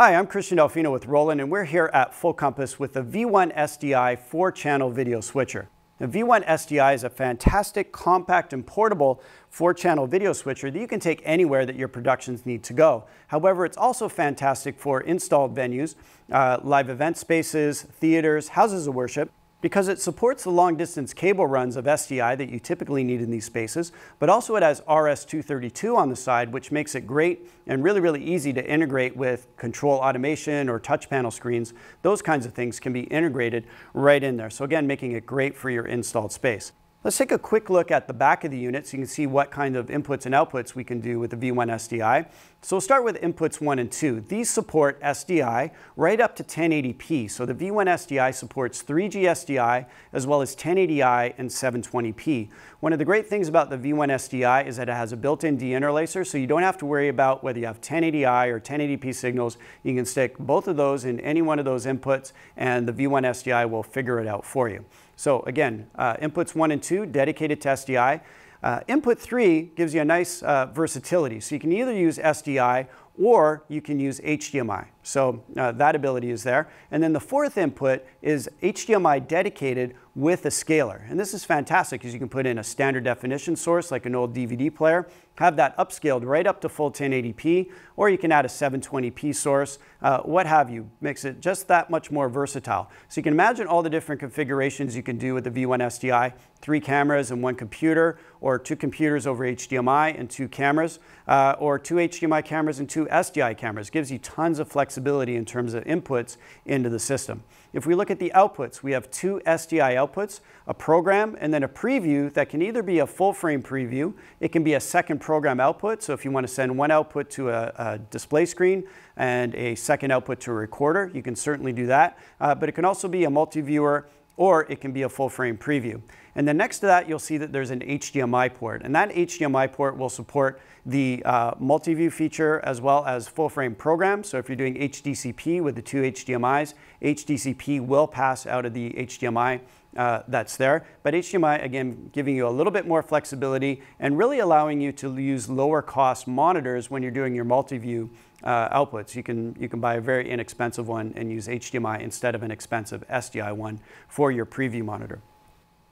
Hi, I'm Christian Delfino with Roland, and we're here at Full Compass with the V1 SDI 4-channel video switcher. The V1 SDI is a fantastic, compact, and portable 4-channel video switcher that you can take anywhere that your productions need to go. However, it's also fantastic for installed venues, uh, live event spaces, theaters, houses of worship, because it supports the long distance cable runs of SDI that you typically need in these spaces, but also it has RS-232 on the side, which makes it great and really, really easy to integrate with control automation or touch panel screens. Those kinds of things can be integrated right in there. So again, making it great for your installed space. Let's take a quick look at the back of the unit so you can see what kind of inputs and outputs we can do with the V1 SDI. So we'll start with inputs 1 and 2. These support SDI right up to 1080p. So the V1 SDI supports 3G SDI as well as 1080i and 720p. One of the great things about the V1 SDI is that it has a built-in deinterlacer so you don't have to worry about whether you have 1080i or 1080p signals. You can stick both of those in any one of those inputs and the V1 SDI will figure it out for you. So again, uh, inputs 1 and 2 dedicated to SDI. Uh, input 3 gives you a nice uh, versatility. So you can either use SDI or you can use HDMI. So uh, that ability is there. And then the fourth input is HDMI dedicated with a scaler. And this is fantastic because you can put in a standard definition source like an old DVD player, have that upscaled right up to full 1080p, or you can add a 720p source, uh, what have you. Makes it just that much more versatile. So you can imagine all the different configurations you can do with the V1 SDI, three cameras and one computer, or two computers over HDMI and two cameras, uh, or two HDMI cameras and two SDI cameras. Gives you tons of flexibility in terms of inputs into the system. If we look at the outputs, we have two SDI outputs, a program and then a preview that can either be a full frame preview, it can be a second program output. So if you want to send one output to a, a display screen and a second output to a recorder, you can certainly do that. Uh, but it can also be a multi-viewer or it can be a full frame preview. And then next to that, you'll see that there's an HDMI port. And that HDMI port will support the uh, multi-view feature as well as full frame program. So if you're doing HDCP with the two HDMIs, HDCP will pass out of the HDMI uh, that's there. But HDMI, again, giving you a little bit more flexibility and really allowing you to use lower cost monitors when you're doing your multi-view uh, outputs. You can, you can buy a very inexpensive one and use HDMI instead of an expensive SDI one for your preview monitor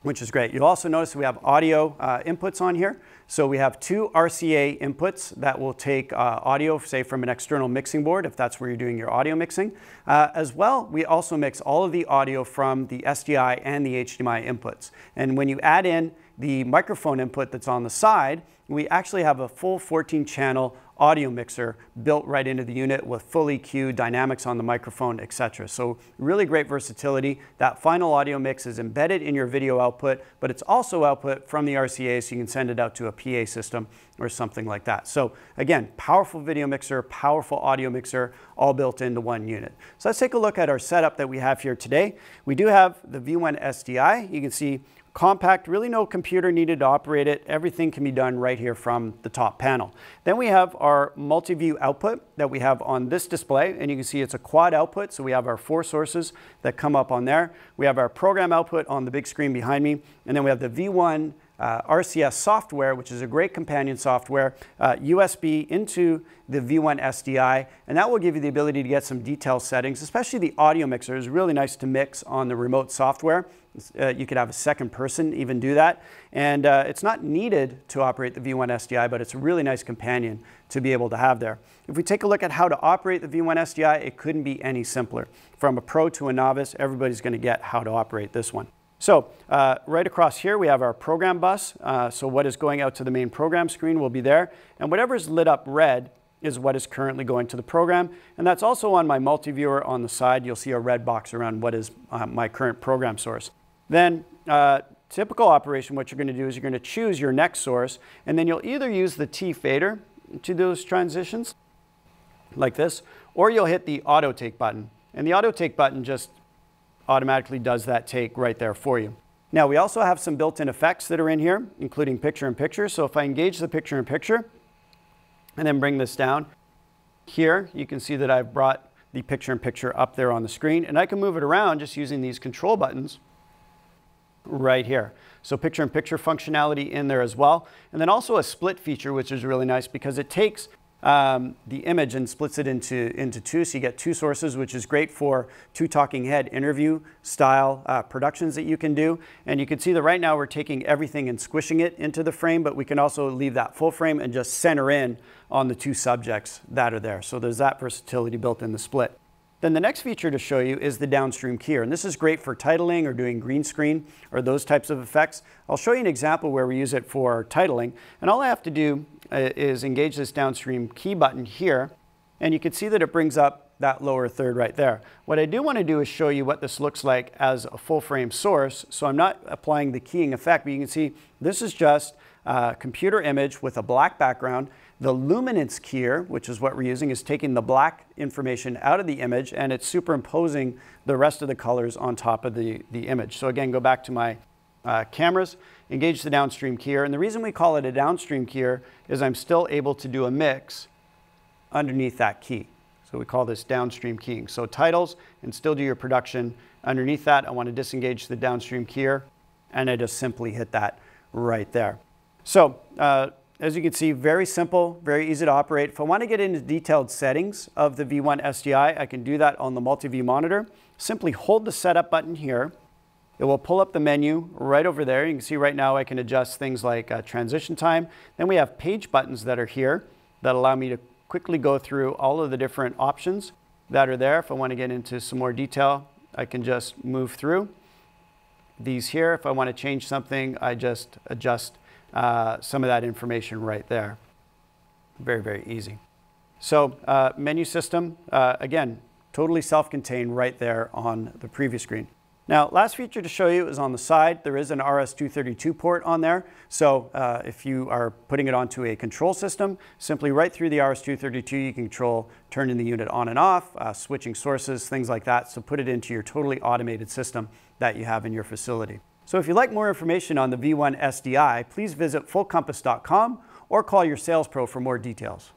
which is great. You'll also notice we have audio uh, inputs on here. So we have two RCA inputs that will take uh, audio, say from an external mixing board, if that's where you're doing your audio mixing. Uh, as well, we also mix all of the audio from the SDI and the HDMI inputs. And when you add in the microphone input that's on the side, we actually have a full 14 channel audio mixer built right into the unit with full EQ, dynamics on the microphone, etc. So really great versatility. That final audio mix is embedded in your video output, but it's also output from the RCA so you can send it out to a PA system or something like that. So again, powerful video mixer, powerful audio mixer, all built into one unit. So let's take a look at our setup that we have here today. We do have the V1 SDI. You can see compact, really no computer needed to operate it. Everything can be done right here from the top panel. Then we have our multi-view output that we have on this display, and you can see it's a quad output, so we have our four sources that come up on there. We have our program output on the big screen behind me, and then we have the V1 uh, RCS software, which is a great companion software, uh, USB into the V1 SDI, and that will give you the ability to get some detail settings, especially the audio mixer is really nice to mix on the remote software. Uh, you could have a second person even do that. And uh, it's not needed to operate the V1 SDI, but it's a really nice companion to be able to have there. If we take a look at how to operate the V1 SDI, it couldn't be any simpler. From a pro to a novice, everybody's gonna get how to operate this one. So uh, right across here, we have our program bus. Uh, so what is going out to the main program screen will be there. And whatever is lit up red is what is currently going to the program. And that's also on my multi-viewer on the side. You'll see a red box around what is uh, my current program source. Then uh, typical operation, what you're going to do is you're going to choose your next source. And then you'll either use the T fader to those transitions like this, or you'll hit the auto take button. And the auto take button just automatically does that take right there for you. Now we also have some built-in effects that are in here, including picture-in-picture. So if I engage the picture-in-picture and then bring this down, here you can see that I've brought the picture-in-picture -picture up there on the screen and I can move it around just using these control buttons right here. So picture-in-picture -picture functionality in there as well. And then also a split feature, which is really nice because it takes um, the image and splits it into, into two. So you get two sources, which is great for two talking head interview style uh, productions that you can do. And you can see that right now we're taking everything and squishing it into the frame, but we can also leave that full frame and just center in on the two subjects that are there. So there's that versatility built in the split. Then the next feature to show you is the downstream keyer. And this is great for titling or doing green screen or those types of effects. I'll show you an example where we use it for titling. And all I have to do uh, is engage this downstream key button here. And you can see that it brings up that lower third right there. What I do want to do is show you what this looks like as a full frame source. So I'm not applying the keying effect, but you can see this is just a computer image with a black background the luminance keyer, which is what we're using, is taking the black information out of the image and it's superimposing the rest of the colors on top of the, the image. So again, go back to my uh, cameras, engage the downstream keyer. And the reason we call it a downstream keyer is I'm still able to do a mix underneath that key. So we call this downstream keying. So titles and still do your production. Underneath that, I want to disengage the downstream keyer and I just simply hit that right there. So uh, as you can see, very simple, very easy to operate. If I want to get into detailed settings of the V1 SDI, I can do that on the multi-view monitor. Simply hold the setup button here. It will pull up the menu right over there. You can see right now I can adjust things like uh, transition time. Then we have page buttons that are here that allow me to quickly go through all of the different options that are there. If I want to get into some more detail, I can just move through these here. If I want to change something, I just adjust uh, some of that information right there. Very, very easy. So uh, menu system, uh, again, totally self-contained right there on the previous screen. Now, last feature to show you is on the side. There is an RS-232 port on there. So uh, if you are putting it onto a control system, simply right through the RS-232, you can control turning the unit on and off, uh, switching sources, things like that. So put it into your totally automated system that you have in your facility. So if you'd like more information on the V1 SDI, please visit fullcompass.com or call your sales pro for more details.